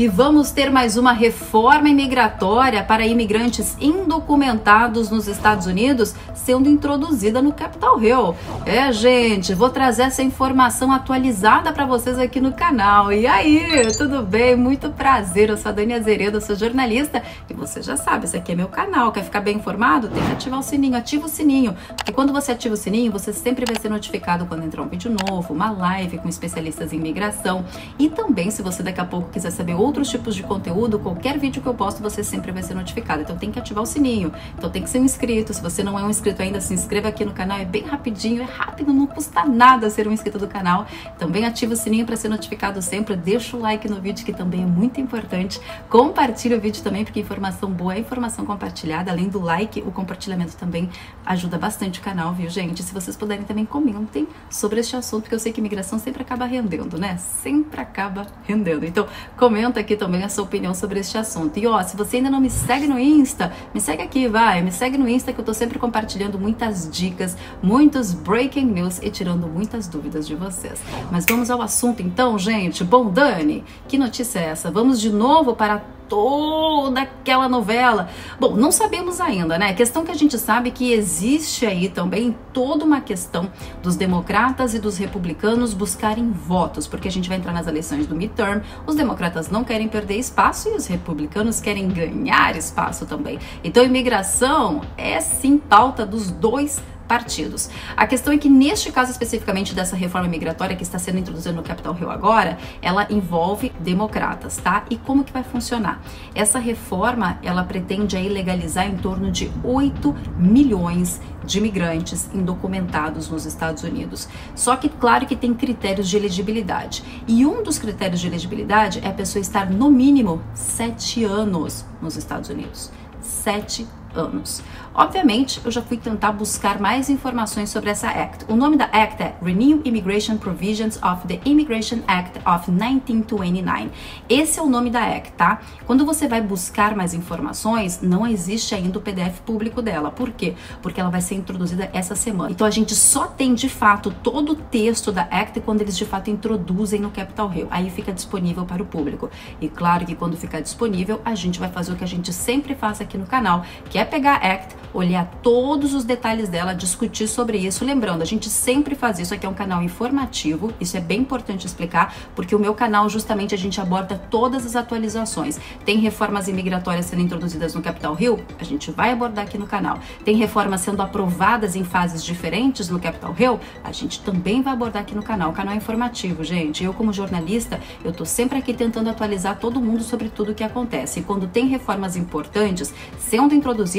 E vamos ter mais uma reforma imigratória para imigrantes indocumentados nos Estados Unidos sendo introduzida no Capitol Hill. É, gente, vou trazer essa informação atualizada para vocês aqui no canal. E aí, tudo bem? Muito prazer. Eu sou a Dani Azeredo, sou jornalista e você já sabe, esse aqui é meu canal. Quer ficar bem informado? Tem que ativar o sininho. Ativa o sininho. Porque quando você ativa o sininho, você sempre vai ser notificado quando entrar um vídeo novo, uma live com especialistas em imigração. E também, se você daqui a pouco quiser saber outros tipos de conteúdo, qualquer vídeo que eu posto, você sempre vai ser notificado. Então tem que ativar o sininho. Então tem que ser um inscrito. Se você não é um inscrito ainda, se inscreva aqui no canal. É bem rapidinho, é rápido, não custa nada ser um inscrito do canal. Também ativa o sininho para ser notificado sempre. Deixa o like no vídeo, que também é muito importante. Compartilha o vídeo também, porque informação boa é informação compartilhada. Além do like, o compartilhamento também ajuda bastante o canal, viu, gente? Se vocês puderem também comentem sobre este assunto, porque eu sei que imigração sempre acaba rendendo, né? Sempre acaba rendendo. Então, comenta aqui também a sua opinião sobre este assunto. E ó, se você ainda não me segue no Insta, me segue aqui, vai. Me segue no Insta que eu tô sempre compartilhando muitas dicas, muitos breaking news e tirando muitas dúvidas de vocês. Mas vamos ao assunto então, gente. Bom, Dani, que notícia é essa? Vamos de novo para toda aquela novela. Bom, não sabemos ainda, né? A questão que a gente sabe que existe aí também toda uma questão dos democratas e dos republicanos buscarem votos, porque a gente vai entrar nas eleições do midterm, os democratas não querem perder espaço e os republicanos querem ganhar espaço também. Então, imigração é sim pauta dos dois partidos. A questão é que, neste caso especificamente dessa reforma migratória que está sendo introduzida no Capitol Hill agora, ela envolve democratas, tá? E como que vai funcionar? Essa reforma, ela pretende aí legalizar em torno de 8 milhões de imigrantes indocumentados nos Estados Unidos. Só que, claro que tem critérios de elegibilidade. E um dos critérios de elegibilidade é a pessoa estar no mínimo sete anos nos Estados Unidos. Sete anos. Obviamente, eu já fui tentar buscar mais informações sobre essa Act. O nome da Act é Renew Immigration Provisions of the Immigration Act of 1929. Esse é o nome da Act, tá? Quando você vai buscar mais informações, não existe ainda o PDF público dela. Por quê? Porque ela vai ser introduzida essa semana. Então a gente só tem de fato todo o texto da Act quando eles de fato introduzem no Capitol Hill. Aí fica disponível para o público. E claro que quando ficar disponível, a gente vai fazer o que a gente sempre faz aqui no canal, que é pegar a Act olhar todos os detalhes dela, discutir sobre isso. Lembrando, a gente sempre faz isso aqui é um canal informativo, isso é bem importante explicar, porque o meu canal justamente a gente aborda todas as atualizações. Tem reformas imigratórias sendo introduzidas no Capitol Hill, a gente vai abordar aqui no canal. Tem reformas sendo aprovadas em fases diferentes no Capitol Hill, a gente também vai abordar aqui no canal. O canal é informativo, gente. Eu como jornalista, eu tô sempre aqui tentando atualizar todo mundo sobre tudo o que acontece. E quando tem reformas importantes sendo introduzidas,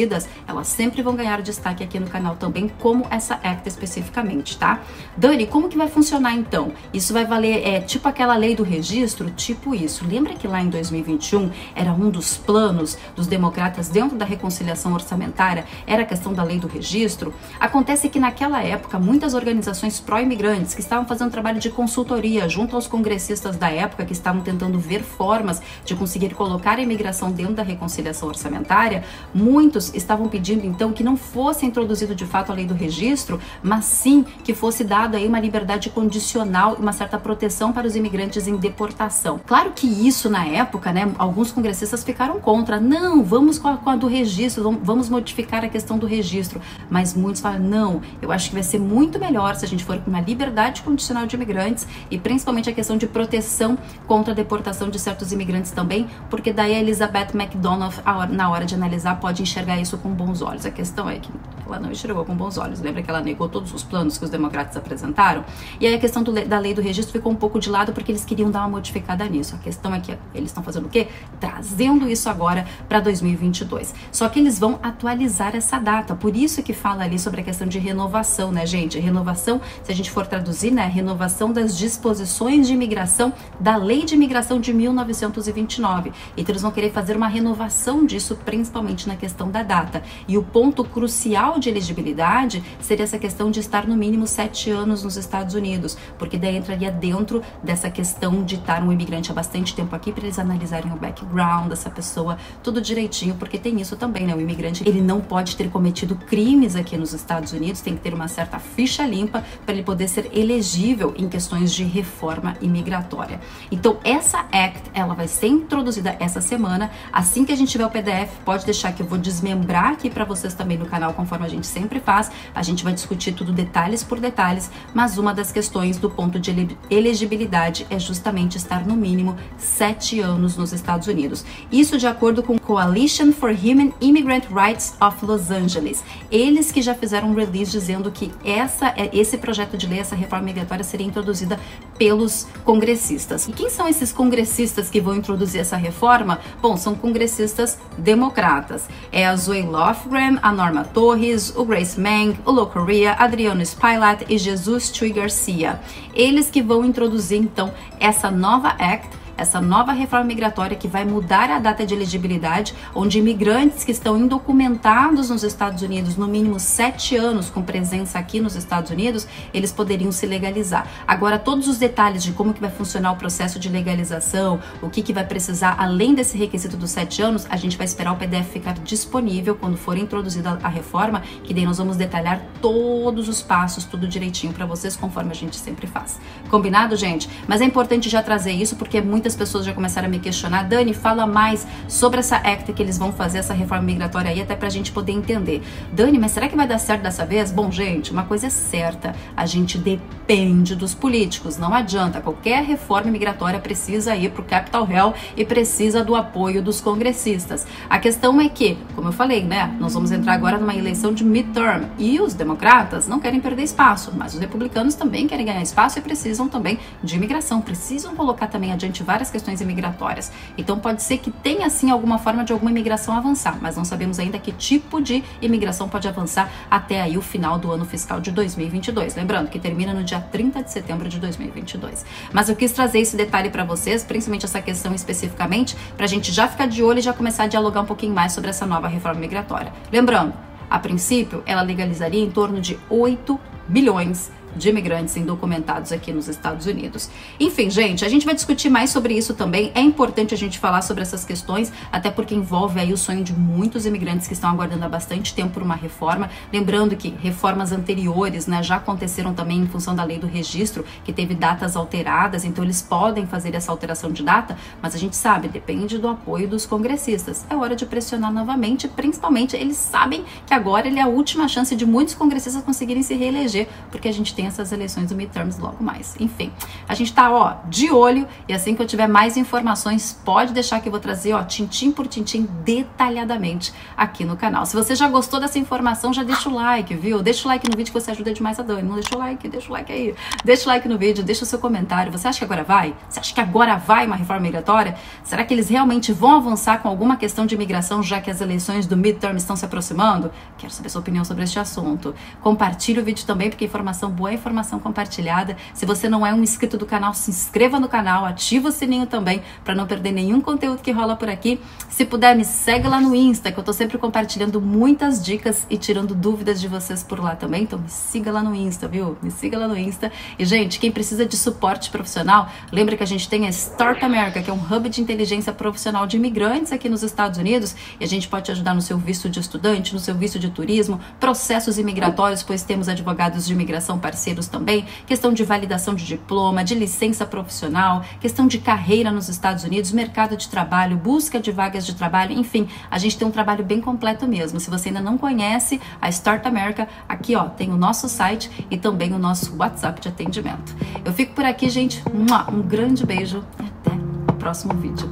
elas sempre vão ganhar destaque aqui no canal também, como essa Act especificamente, tá? Dani, como que vai funcionar então? Isso vai valer, é tipo aquela lei do registro? Tipo isso. Lembra que lá em 2021 era um dos planos dos democratas dentro da reconciliação orçamentária, era a questão da lei do registro? Acontece que naquela época, muitas organizações pró-imigrantes que estavam fazendo trabalho de consultoria junto aos congressistas da época que estavam tentando ver formas de conseguir colocar a imigração dentro da reconciliação orçamentária, muitos estavam pedindo então que não fosse introduzido de fato a lei do registro, mas sim que fosse dado aí uma liberdade condicional e uma certa proteção para os imigrantes em deportação. Claro que isso na época, né, alguns congressistas ficaram contra. Não, vamos com a, com a do registro, vamos modificar a questão do registro. Mas muitos falam, não, eu acho que vai ser muito melhor se a gente for com uma liberdade condicional de imigrantes e principalmente a questão de proteção contra a deportação de certos imigrantes também, porque daí a Elizabeth McDonough, na hora de analisar, pode enxergar isso com bons olhos. A questão é que ela não enxergou com bons olhos. Lembra que ela negou todos os planos que os democratas apresentaram? E aí a questão do, da lei do registro ficou um pouco de lado porque eles queriam dar uma modificada nisso. A questão é que eles estão fazendo o quê? Trazendo isso agora para 2022. Só que eles vão atualizar essa data. Por isso que fala ali sobre a questão de renovação, né, gente? Renovação, se a gente for traduzir, né, renovação das disposições de imigração da Lei de Imigração de 1929. Então eles vão querer fazer uma renovação disso, principalmente na questão da data. E o ponto crucial de elegibilidade seria essa questão de estar no mínimo sete anos nos Estados Unidos, porque daí entraria dentro dessa questão de estar um imigrante há bastante tempo aqui para eles analisarem o background dessa pessoa, tudo direitinho, porque tem isso também, né? O imigrante ele não pode ter cometido crimes aqui nos Estados Unidos, tem que ter uma certa ficha limpa para ele poder ser elegível em questões de reforma imigratória. Então essa act ela vai ser introduzida essa semana. Assim que a gente tiver o PDF, pode deixar que eu vou desmembrar aqui para vocês também no canal, conforme a gente sempre faz. A gente vai discutir tudo detalhes por detalhes, mas uma das questões do ponto de elegibilidade é justamente estar no mínimo sete anos nos Estados Unidos. Isso de acordo com Coalition for Human Immigrant Rights of Los Angeles. Eles que já fizeram um release dizendo que essa, esse projeto de lei, essa reforma migratória seria introduzida pelos congressistas. E quem são esses congressistas que vão introduzir essa reforma? Bom, são congressistas democratas. É a Zoe Lofgren, a Norma Torres, o Grace Mang, o Lo Correa, Adriano Spilat e Jesus Chui Garcia. Eles que vão introduzir então essa nova act essa nova reforma migratória que vai mudar a data de elegibilidade, onde imigrantes que estão indocumentados nos Estados Unidos, no mínimo sete anos com presença aqui nos Estados Unidos, eles poderiam se legalizar. Agora, todos os detalhes de como que vai funcionar o processo de legalização, o que, que vai precisar, além desse requisito dos sete anos, a gente vai esperar o PDF ficar disponível quando for introduzida a reforma, que daí nós vamos detalhar todos os passos, tudo direitinho para vocês, conforme a gente sempre faz. Combinado, gente? Mas é importante já trazer isso porque muitas muitas pessoas já começaram a me questionar. Dani, fala mais sobre essa ACTA que eles vão fazer, essa reforma migratória aí, até pra gente poder entender. Dani, mas será que vai dar certo dessa vez? Bom, gente, uma coisa é certa: a gente depende dos políticos. Não adianta. Qualquer reforma migratória precisa ir pro Capitol Hill e precisa do apoio dos congressistas. A questão é que, como eu falei, né, nós vamos entrar agora numa eleição de midterm e os democratas não querem perder espaço, mas os republicanos também querem ganhar espaço e precisam também de imigração, precisam colocar também adiante várias questões imigratórias. Então pode ser que tenha sim alguma forma de alguma imigração avançar, mas não sabemos ainda que tipo de imigração pode avançar até aí o final do ano fiscal de 2022. Lembrando que termina no dia 30 de setembro de 2022. Mas eu quis trazer esse detalhe para vocês, principalmente essa questão especificamente, para a gente já ficar de olho e já começar a dialogar um pouquinho mais sobre essa nova reforma migratória. Lembrando, a princípio, ela legalizaria em torno de 8 bilhões de imigrantes indocumentados aqui nos Estados Unidos. Enfim, gente, a gente vai discutir mais sobre isso também. É importante a gente falar sobre essas questões, até porque envolve aí o sonho de muitos imigrantes que estão aguardando há bastante tempo por uma reforma. Lembrando que reformas anteriores, né, já aconteceram também em função da lei do registro, que teve datas alteradas, então eles podem fazer essa alteração de data, mas a gente sabe, depende do apoio dos congressistas. É hora de pressionar novamente, principalmente eles sabem que agora ele é a última chance de muitos congressistas conseguirem se reeleger, porque a gente tem tem essas eleições do midterms logo mais. Enfim, a gente tá, ó, de olho e assim que eu tiver mais informações, pode deixar que eu vou trazer, ó, tintim por tintim, detalhadamente aqui no canal. Se você já gostou dessa informação, já deixa o like, viu? Deixa o like no vídeo que você ajuda demais a Dani. Não deixa o like, deixa o like aí. Deixa o like no vídeo, deixa o seu comentário. Você acha que agora vai? Você acha que agora vai uma reforma migratória? Será que eles realmente vão avançar com alguma questão de imigração, já que as eleições do midterm estão se aproximando? Quero saber sua opinião sobre este assunto. Compartilhe o vídeo também, porque informação boa informação compartilhada. Se você não é um inscrito do canal, se inscreva no canal, ativa o sininho também para não perder nenhum conteúdo que rola por aqui. Se puder, me segue lá no Insta, que eu tô sempre compartilhando muitas dicas e tirando dúvidas de vocês por lá também. Então me siga lá no Insta, viu? Me siga lá no Insta. E, gente, quem precisa de suporte profissional, lembra que a gente tem a Start America, que é um hub de inteligência profissional de imigrantes aqui nos Estados Unidos. E a gente pode te ajudar no seu visto de estudante, no seu visto de turismo, processos imigratórios, pois temos advogados de imigração parceiros parceiros também, questão de validação de diploma, de licença profissional, questão de carreira nos Estados Unidos, mercado de trabalho, busca de vagas de trabalho, enfim, a gente tem um trabalho bem completo mesmo. Se você ainda não conhece a Start America, aqui ó, tem o nosso site e também o nosso WhatsApp de atendimento. Eu fico por aqui, gente. Um grande beijo e até o próximo vídeo.